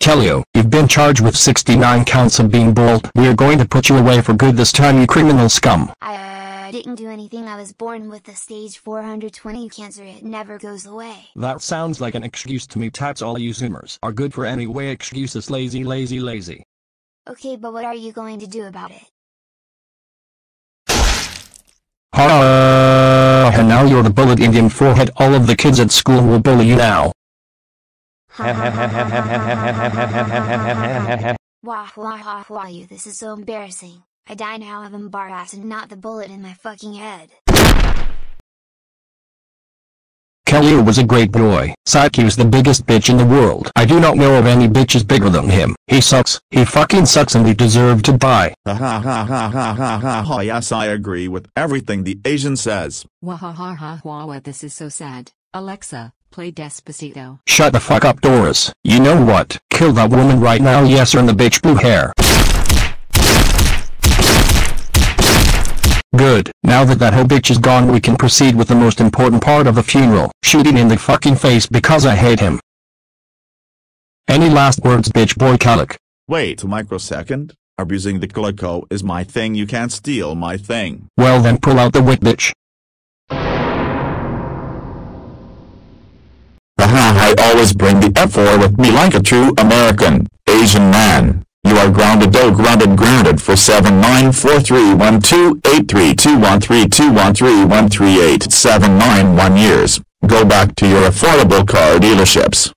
Caillou, you, you've been charged with 69 counts of being bold. We're going to put you away for good this time you criminal scum. I uh, didn't do anything. I was born with a stage 420 cancer. It never goes away. That sounds like an excuse to me tats all you zoomers are good for anyway excuses lazy lazy lazy. Okay, but what are you going to do about it? Ha and now you're the bullet in your forehead all of the kids at school will bully you now. Wah wah wah wah you this is so embarrassing. I die now of embarrass and not the bullet in my fucking head. Caillou was a great boy. Psyche's the biggest bitch in the world. I do not know of any bitches bigger than him. He sucks. He fucking sucks and he deserved to die. Ha ha ha ha ha ha ha ha yes I agree with everything the Asian says. Wahahaha this is so sad. Alexa, play Despacito. Shut the fuck up Doris. You know what? Kill that woman right now yes earn the bitch blue hair. Good. Now that that whole bitch is gone we can proceed with the most important part of the funeral. Shooting in the fucking face because I hate him. Any last words bitch boy Kalik? Wait a microsecond. Abusing the Calico is my thing you can't steal my thing. Well then pull out the wit bitch. I always bring the F4 with me like a true American, Asian man. You are grounded oh grounded grounded for 79431283213213138791 years. Go back to your affordable car dealerships.